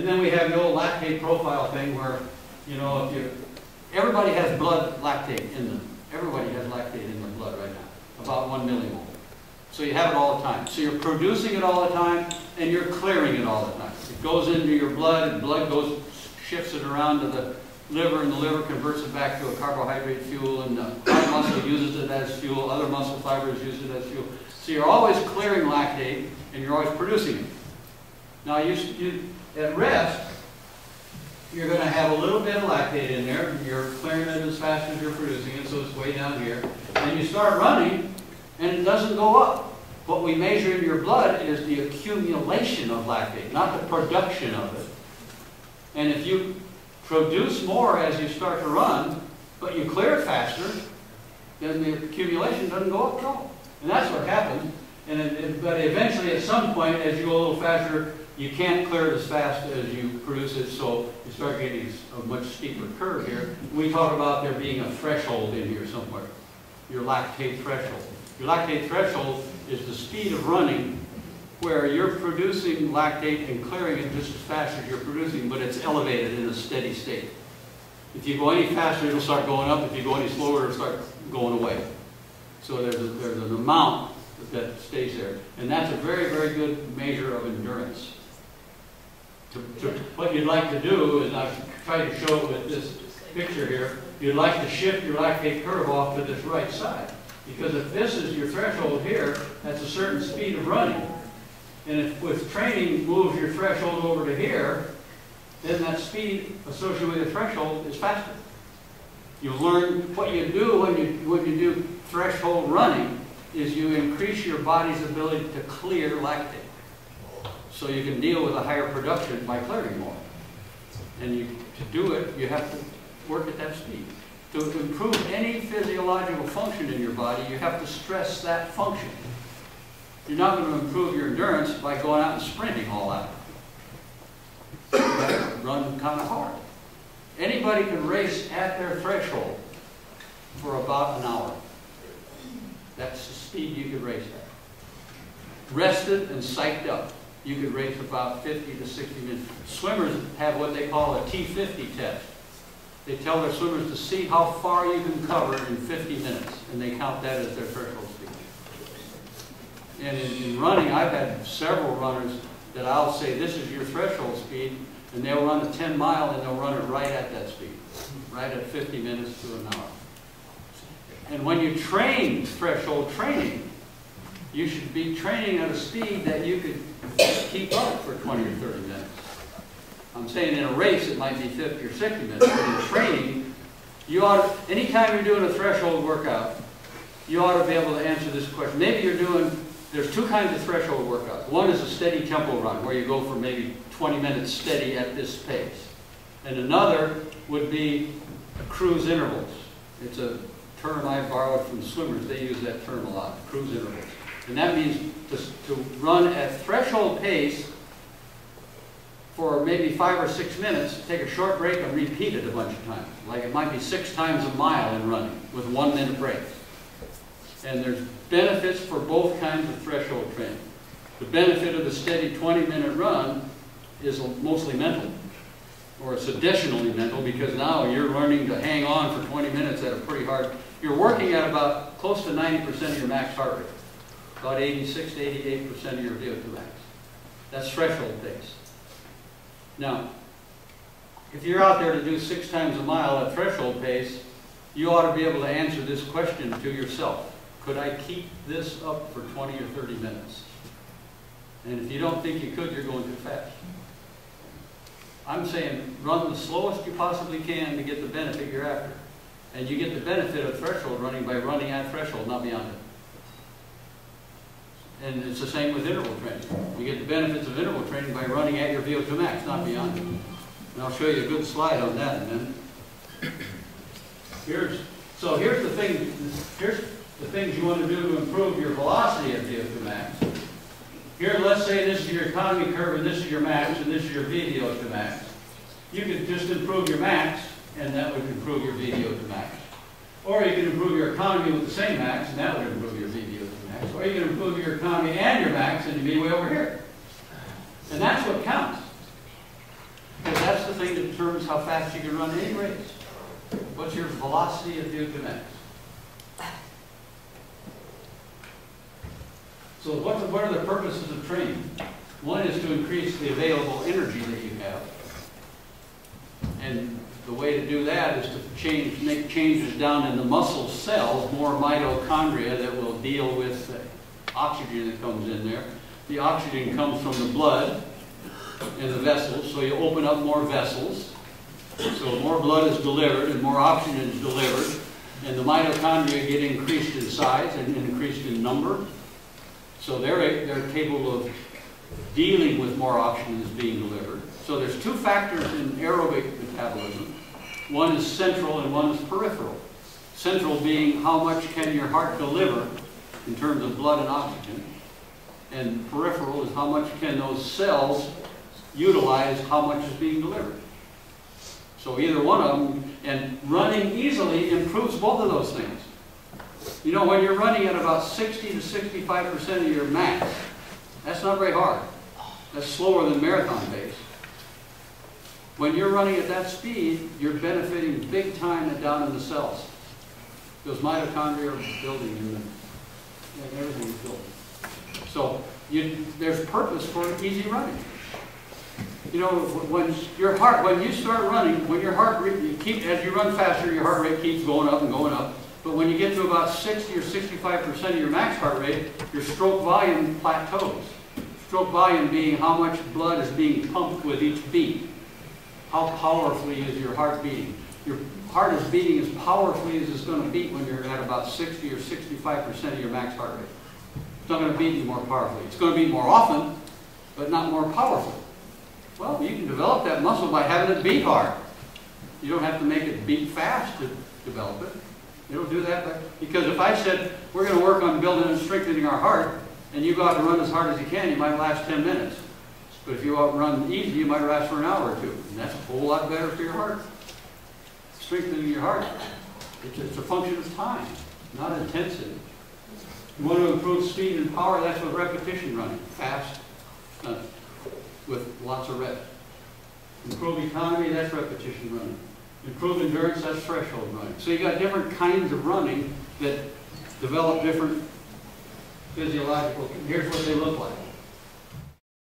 And then we have the old lactate profile thing where, you know, if you, everybody has blood lactate in them. Everybody has lactate in their blood right now, about one millimole. So you have it all the time. So you're producing it all the time, and you're clearing it all the time. It goes into your blood, and blood goes, shifts it around to the liver, and the liver converts it back to a carbohydrate fuel, and the muscle uses it as fuel, other muscle fibers use it as fuel. So you're always clearing lactate, and you're always producing it. Now, you, you at rest, you're going to have a little bit of lactate in there. You're clearing it as fast as you're producing it, so it's way down here. And you start running, and it doesn't go up. What we measure in your blood is the accumulation of lactate, not the production of it. And if you produce more as you start to run, but you clear it faster, then the accumulation doesn't go up at all. And that's what happens. And it, but eventually, at some point, as you go a little faster, you can't clear it as fast as you produce it, so you start getting a much steeper curve here. We talk about there being a threshold in here somewhere, your lactate threshold. Your lactate threshold is the speed of running where you're producing lactate and clearing it just as fast as you're producing, but it's elevated in a steady state. If you go any faster, it'll start going up. If you go any slower, it'll start going away. So there's, a, there's an amount that stays there. And that's a very, very good measure of endurance. To, to, what you'd like to do, and I've tried to show with this picture here, you'd like to shift your lactate curve off to this right side. Because if this is your threshold here, that's a certain speed of running. And if with training moves your threshold over to here, then that speed associated with the threshold is faster. You learn what you do when you, when you do threshold running is you increase your body's ability to clear lactate. So you can deal with a higher production by clearing more. And you, to do it, you have to work at that speed. To improve any physiological function in your body, you have to stress that function. You're not going to improve your endurance by going out and sprinting all out. You run kind of hard. Anybody can race at their threshold for about an hour. That's the speed you could race at. Rested and psyched up, you could race about 50 to 60 minutes. Swimmers have what they call a T50 test. They tell their swimmers to see how far you can cover in 50 minutes, and they count that as their threshold speed. And in, in running, I've had several runners that I'll say, this is your threshold speed, and they'll run a 10 mile and they'll run it right at that speed, right at 50 minutes to an hour. And when you train threshold training, you should be training at a speed that you could keep up for 20 or 30 minutes. I'm saying in a race it might be 50 or 60 minutes, but in training, you ought anytime you're doing a threshold workout, you ought to be able to answer this question. Maybe you're doing, there's two kinds of threshold workouts. One is a steady tempo run, where you go for maybe 20 minutes steady at this pace. And another would be cruise intervals. It's a term I borrowed from swimmers. They use that term a lot, cruise intervals. And that means to, to run at threshold pace for maybe five or six minutes, take a short break and repeat it a bunch of times. Like it might be six times a mile in running with one minute breaks. And there's benefits for both kinds of threshold training. The benefit of the steady 20 minute run is mostly mental. Or it's additionally mental because now you're learning to hang on for 20 minutes at a pretty hard, you're working at about close to 90% of your max heart rate. About 86 to 88% of your VO2 max. That's threshold pace. Now, if you're out there to do six times a mile at threshold pace, you ought to be able to answer this question to yourself. Could I keep this up for 20 or 30 minutes? And if you don't think you could, you're going too fast. I'm saying run the slowest you possibly can to get the benefit you're after. And you get the benefit of threshold running by running at threshold, not beyond it. And it's the same with interval training. You get the benefits of interval training by running at your VO2 max, not beyond it. And I'll show you a good slide on that in a minute. Here's, so here's the thing, here's the things you want to do to improve your velocity at VO2 max. Here, let's say this is your economy curve and this is your max and this is your VO2 max. You could just improve your max and that would improve your VO2 max. Or you can improve your economy with the same max and that would improve your VO2 max. Or you can improve your economy and your max and you'd be way over here. And that's what counts. Because that's the thing that determines how fast you can run any race. What's your velocity of max? So what, what are the purposes of training? One is to increase the available energy that you have. And the way to do that is to change, make changes down in the muscle cells, more mitochondria that will deal with the oxygen that comes in there. The oxygen comes from the blood and the vessels, so you open up more vessels. So more blood is delivered and more oxygen is delivered, and the mitochondria get increased in size and increased in number. So they're, they're capable of dealing with more oxygen that's being delivered. So there's two factors in aerobic metabolism. One is central and one is peripheral. Central being how much can your heart deliver in terms of blood and oxygen. And peripheral is how much can those cells utilize how much is being delivered. So either one of them, and running easily improves both of those things. You know, when you're running at about 60 to 65% of your max, that's not very hard. That's slower than marathon pace. When you're running at that speed, you're benefiting big time down in the cells. Those mitochondria are building in and, and everything is building. So you, there's purpose for easy running. You know, when your heart, when you start running, when your heart rate, you keep, as you run faster, your heart rate keeps going up and going up. But when you get to about 60 or 65% of your max heart rate, your stroke volume plateaus. Stroke volume being how much blood is being pumped with each beat. How powerfully is your heart beating? Your heart is beating as powerfully as it's going to beat when you're at about 60 or 65% of your max heart rate. It's not going to beat you more powerfully. It's going to beat more often, but not more powerfully. Well, you can develop that muscle by having it beat hard. You don't have to make it beat fast to develop it. You don't do that, because if I said, we're going to work on building and strengthening our heart, and you go out and run as hard as you can, you might last 10 minutes. But if you out run easy, you might last for an hour or two. And that's a whole lot better for your heart. Strengthening your heart. It's, it's a function of time, not intensity. You want to improve speed and power, that's with repetition running. Fast, uh, with lots of reps. Improve economy, that's repetition running. Improve endurance, that's threshold running. So you got different kinds of running that develop different physiological, here's what they look like.